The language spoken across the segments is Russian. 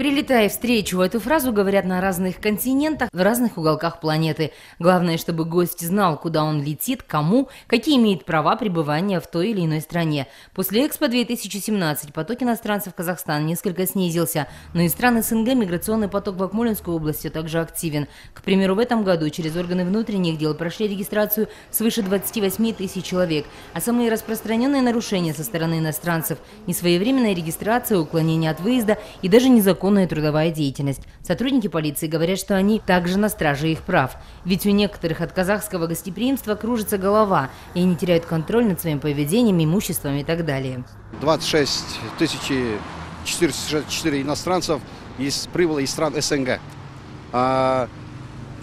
Прилетай встречу. Эту фразу говорят на разных континентах, в разных уголках планеты. Главное, чтобы гость знал, куда он летит, кому, какие имеет права пребывания в той или иной стране. После Экспо 2017 поток иностранцев в Казахстан несколько снизился, но из стран СНГ миграционный поток в Акмолинскую область также активен. К примеру, в этом году через органы внутренних дел прошли регистрацию свыше 28 тысяч человек, а самые распространенные нарушения со стороны иностранцев – несвоевременная регистрация, уклонение от выезда и даже незаконная незаконная трудовая деятельность. Сотрудники полиции говорят, что они также на страже их прав. Ведь у некоторых от казахского гостеприимства кружится голова, и они теряют контроль над своим поведением, имуществом и так далее. 26 464 иностранцев из, прибыло из стран СНГ. А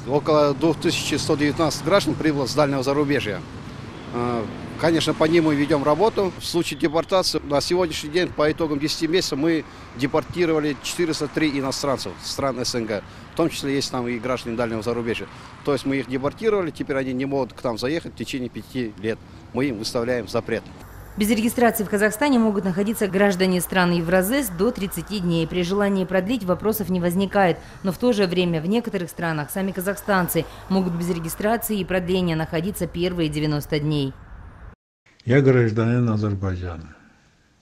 около 2119 граждан прибыло с дальнего зарубежья. А, Конечно, по ним мы ведем работу. В случае депортации на сегодняшний день по итогам 10 месяцев мы депортировали 403 иностранцев стран СНГ. В том числе есть там и граждане дальнего зарубежья. То есть мы их депортировали, теперь они не могут к нам заехать в течение пяти лет. Мы им выставляем запрет. Без регистрации в Казахстане могут находиться граждане стран Евразес до 30 дней. При желании продлить вопросов не возникает. Но в то же время в некоторых странах сами казахстанцы могут без регистрации и продления находиться первые 90 дней. Я гражданин Азербайджана.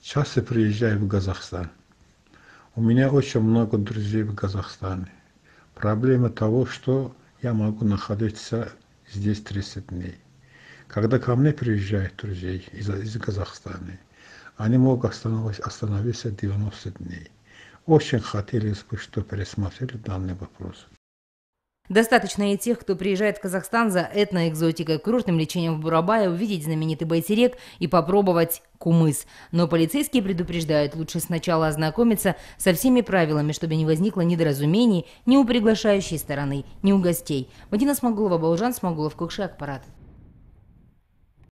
Часто приезжаю в Казахстан. У меня очень много друзей в Казахстане. Проблема того, что я могу находиться здесь 30 дней. Когда ко мне приезжают друзья из, из Казахстана, они могут остановиться, остановиться 90 дней. Очень хотелось бы, чтобы пересмотрели данный вопрос. Достаточно и тех, кто приезжает в Казахстан за этноэкзотикой, курортным лечением в Бурабае, увидеть знаменитый байтерек и попробовать кумыс. Но полицейские предупреждают, лучше сначала ознакомиться со всеми правилами, чтобы не возникло недоразумений ни у приглашающей стороны, ни у гостей. Мадина Смогулова, Баужан Смогулов, Кукши Акпарат.